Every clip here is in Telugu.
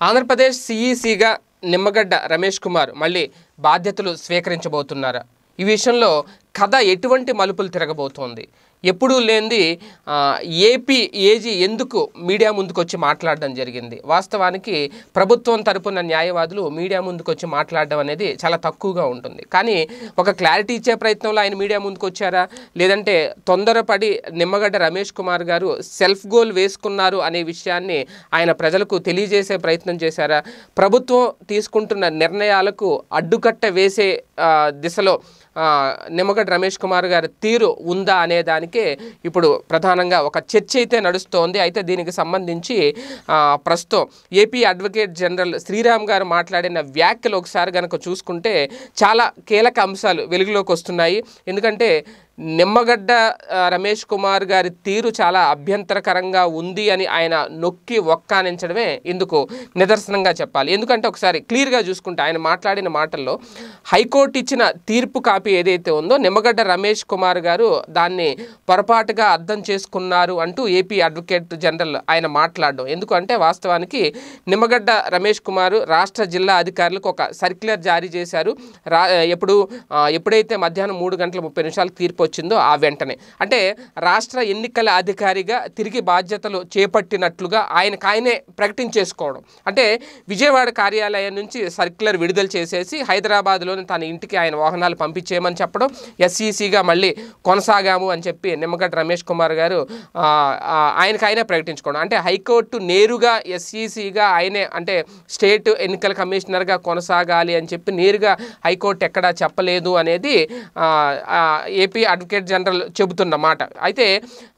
ఆంధ్రప్రదేశ్ సిఈసిగా నిమ్మగడ్డ రమేష్ కుమార్ మళ్ళీ బాధ్యతలు స్వీకరించబోతున్నారా? ఈ విషయంలో కథ ఎటువంటి మలుపులు తిరగబోతోంది? ఎప్పుడూ లేనిది ఏపీ ఏజీ ఎందుకు మీడియా ముందుకు వచ్చి మాట్లాడడం జరిగింది? వాస్తవానికి ప్రభుత్వం తరపున న్యాయవాదులు మీడియా ముందుకు వచ్చి మాట్లాడడం అనేది చాలా తక్కువగా ఉంటుంది. కానీ ఒక క్లారిటీ ఇచ్చే ప్రయత్నంలో ఆయన మీడియా ముందుకు వచ్చారా లేదంటే తొందరపడి నిమ్మగడ్డ రమేష్ కుమార్ గారు సెల్ఫ్ గోల్ వేసుకున్నారు అనే విషయాన్ని ఆయన ప్రజలకు తెలియజేసే ప్రయత్నం చేశారా? ప్రభుత్వం తీసుకుంటున్న నిర్ణయాలకు అడ్డుకట్ట వేసే దిశలో నిమ్మగడ్డ రమేష్ కుమార్ గారి తీరు ఉందా అనే దానికే ఇప్పుడు ప్రధానంగా ఒక చర్చ అయితే నడుస్తోంది. అయితే దీనికి సంబంధించి ప్రస్తుతం ఏపీ అడ్వకేట్ జనరల్ శ్రీరామ్ గారు మాట్లాడిన వ్యాఖ్యలు ఒకసారి కనుక చూసుకుంటే చాలా కీలక అంశాలు వెలుగులోకి వస్తున్నాయి. ఎందుకంటే నిమ్మగడ్డ రమేష్ కుమార్ గారి తీరు చాలా అభ్యంతరకరంగా ఉంది అని ఆయన నొక్కి ఒక్కానించడమే ఇందుకు నిదర్శనంగా చెప్పాలి. ఎందుకంటే ఒకసారి క్లియర్గా చూసుకుంటే ఆయన మాట్లాడిన మాటల్లో హైకోర్టు ఇచ్చిన తీర్పు కాపీ ఏదైతే ఉందో నిమ్మగడ్డ రమేష్ కుమార్ గారు దాన్ని పొరపాటుగా అర్థం చేసుకున్నారు అంటూ ఏపీ అడ్వకేట్ జనరల్ ఆయన మాట్లాడడం. ఎందుకంటే వాస్తవానికి నిమ్మగడ్డ రమేష్ కుమార్ రాష్ట్ర జిల్లా అధికారులకు ఒక సర్క్యులర్ జారీ చేశారు. రా ఎప్పుడు ఎప్పుడైతే మధ్యాహ్నం మూడు గంటల ముప్పై నిమిషాలకు తీర్పు వచ్చిందో ఆ వెంటనే. అంటే రాష్ట్ర ఎన్నికల అధికారిగా తిరిగి బాధ్యతలు చేపట్టినట్లుగా ఆయనకు ఆయనే ప్రకటించేసుకోవడం. అంటే విజయవాడ కార్యాలయం నుంచి సర్క్యులర్ విడుదల చేసేసి హైదరాబాద్లోని తన ఇంటికి ఆయన వాహనాలు పంపించేయమని చెప్పడం ఎస్ఈసిగా మళ్ళీ కొనసాగాము అని చెప్పి నిమ్మగడ్డ రమేష్ కుమార్ గారు ఆయనకు ఆయనే ప్రకటించుకోవడం. అంటే హైకోర్టు నేరుగా ఎస్ఈసిగా ఆయనే అంటే స్టేట్ ఎన్నికల కమిషనర్గా కొనసాగాలి అని చెప్పి నేరుగా హైకోర్టు ఎక్కడా చెప్పలేదు అనేది ఏపీ అడ్వకేట్ జనరల్ చెబుతున్న మాట. అయితే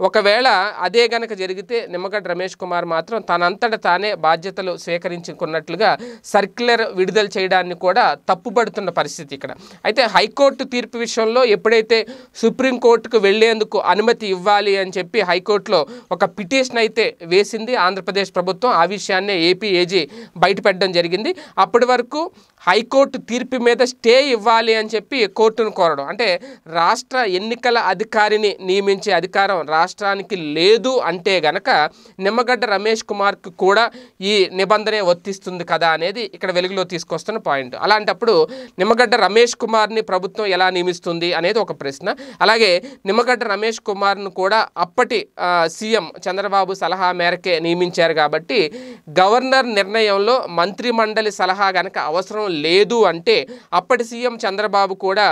ఒకవేళ అదే గనక జరిగితే నిమ్మగడ్డ రమేష్ కుమార్ మాత్రం తనంతట తానే బాధ్యతలు స్వీకరించుకున్నట్లుగా సర్క్యులర్ విడుదల చేయడాన్ని కూడా తప్పుపడుతున్న పరిస్థితి ఇక్కడ. అయితే హైకోర్టు తీర్పు విషయంలో ఎప్పుడైతే సుప్రీంకోర్టుకు వెళ్ళేందుకు అనుమతి ఇవ్వాలి అని చెప్పి హైకోర్టులో ఒక పిటిషన్ అయితే వేసింది ఆంధ్రప్రదేశ్ ప్రభుత్వం ఆ విషయాన్నే ఏపీ ఏజీ బయటపెట్టడం జరిగింది. అప్పటి వరకు హైకోర్టు తీర్పు మీద స్టే ఇవ్వాలి అని చెప్పి కోర్టును కోరడం. అంటే రాష్ట్ర ఎన్ని ఎన్నికల అధికారిని నియమించే అధికారం రాష్ట్రానికి లేదు అంటే గనక నిమ్మగడ్డ రమేష్ కుమార్కి కూడా ఈ నిబంధనే వర్తిస్తుంది కదా అనేది ఇక్కడ వెలుగులో తీసుకొస్తున్న పాయింట్. అలాంటప్పుడు నిమ్మగడ్డ రమేష్ కుమార్ని ప్రభుత్వం ఎలా నియమిస్తుంది అనేది ఒక ప్రశ్న. అలాగే నిమ్మగడ్డ రమేష్ కుమార్ను కూడా అప్పటి సీఎం చంద్రబాబు సలహా మేరకే నియమించారు కాబట్టి గవర్నర్ నిర్ణయంలో మంత్రిమండలి సలహా గనక అవసరం లేదు అంటే అప్పటి సీఎం చంద్రబాబు కూడా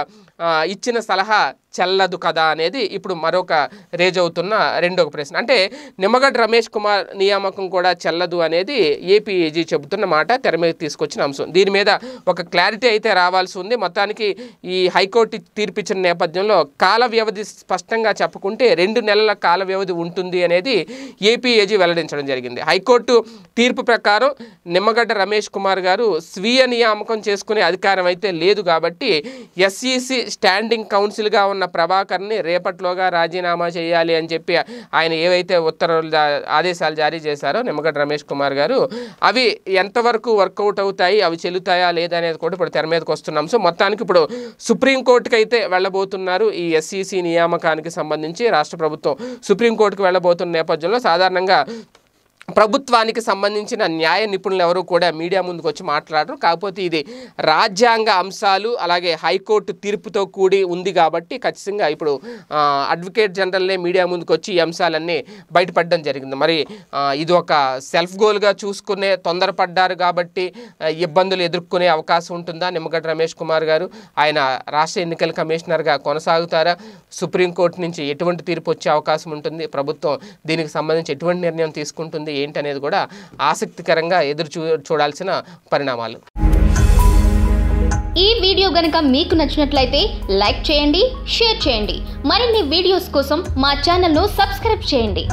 ఇచ్చిన సలహా చల్లదు కదా అనేది ఇప్పుడు మరొక రేజ్ అవుతున్న రెండొక ప్రశ్న. అంటే నిమ్మగడ్డ రమేష్ కుమార్ నియామకం కూడా చెల్లదు అనేది ఏపీఏజీ చెబుతున్న మాట తెర మీద తీసుకొచ్చిన అంశం. దీని మీద ఒక క్లారిటీ అయితే రావాల్సి ఉంది. మొత్తానికి ఈ హైకోర్టు తీర్పిచ్చిన నేపథ్యంలో కాల వ్యవధి స్పష్టంగా చెప్పుకుంటే రెండు నెలల కాల వ్యవధి ఉంటుంది అనేది ఏపీఏజీ వెల్లడించడం జరిగింది. హైకోర్టు తీర్పు ప్రకారం నిమ్మగడ్డ రమేష్ కుమార్ గారు స్వీయ నియామకం చేసుకునే అధికారం అయితే లేదు కాబట్టి ఎస్ఈసి స్టాండింగ్ కౌన్సిల్గా ఉన్న ప్రభాకర్ని రేపట్లోగా రాజీనామా చేయాలి అని చెప్పి ఆయన ఏవైతే ఉత్తర్వులు ఆదేశాలు జారీ చేశారో నిమ్మగడ్డ రమేష్ కుమార్ గారు అవి ఎంతవరకు వర్కౌట్ అవుతాయి అవి చెల్లుతాయా లేదా అనేది కూడా ఇప్పుడు తెర మీదకి వస్తున్నాం. సో మొత్తానికి ఇప్పుడు సుప్రీంకోర్టుకి అయితే వెళ్ళబోతున్నారు ఈ ఎస్ఈసి నియామకానికి సంబంధించి. రాష్ట్ర ప్రభుత్వం సుప్రీంకోర్టుకు వెళ్ళబోతున్న నేపథ్యంలో సాధారణంగా ప్రభుత్వానికి సంబంధించిన న్యాయ నిపుణులు ఎవరు కూడా మీడియా ముందుకు వచ్చి మాట్లాడరు. కాకపోతే ఇది రాజ్యాంగ అంశాలు అలాగే హైకోర్టు తీర్పుతో కూడి ఉంది కాబట్టి ఖచ్చితంగా ఇప్పుడు అడ్వకేట్ జనరల్నే మీడియా ముందుకు వచ్చి ఈ అంశాలన్నీ బయటపడడం జరిగింది. మరి ఇది ఒక సెల్ఫ్ గోల్గా చూసుకునే తొందరపడ్డారు కాబట్టి ఇబ్బందులు ఎదుర్కొనే అవకాశం ఉంటుందా? నిమ్మగడ్డ రమేష్ కుమార్ గారు ఆయన రాష్ట్ర ఎన్నికల కమిషనర్గా కొనసాగుతారా? సుప్రీంకోర్టు నుంచి ఎటువంటి తీర్పు వచ్చే అవకాశం ఉంటుంది? ప్రభుత్వం దీనికి సంబంధించి ఎటువంటి నిర్ణయం తీసుకుంటుంది? ఏంటి అనేది కూడా ఆసక్తికరంగా ఎదురు చూ చూడాల్సిన పరిణామాలు. ఈ వీడియో గనక మీకు నచ్చినట్లయితే లైక్ చేయండి షేర్ చేయండి. మరిన్ని వీడియోస్ కోసం మా ఛానల్ను సబ్స్క్రైబ్ చేయండి.